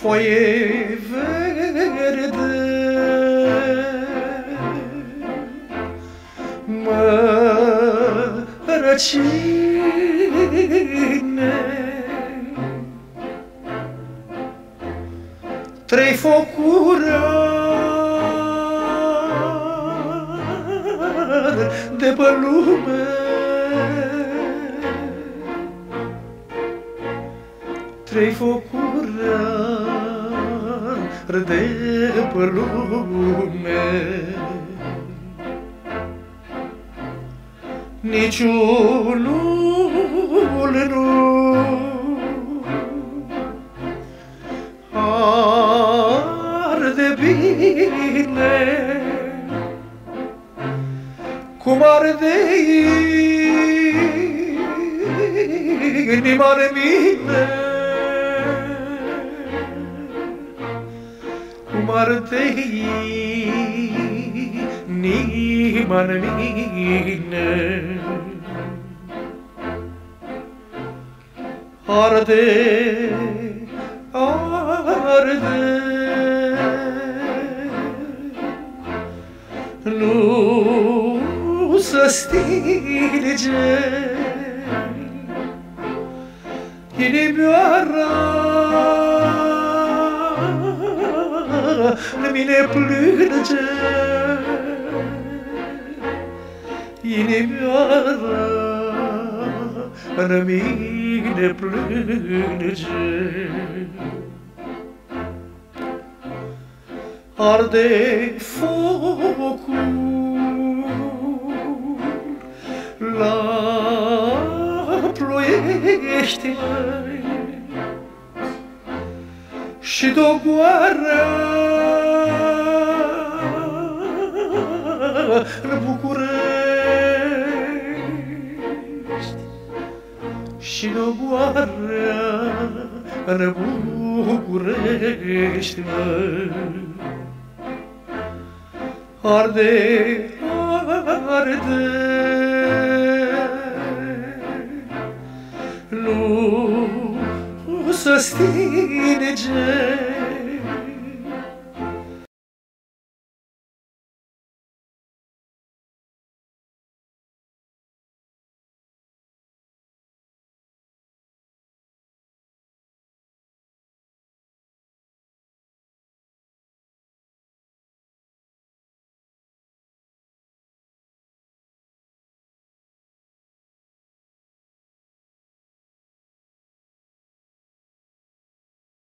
foaie verde. Mărăcine Trei focuri de pe lume Trei focuri de pe lume Niciunul nu arde bine. Cum arde inima de mine cum arde inima de mine arde arde nu să stinge inimioara mine plânge. Inimioara de mine plânge. Arde focul la ploiește și dogoarea București și dogoarea în București arde, arde nu să stinge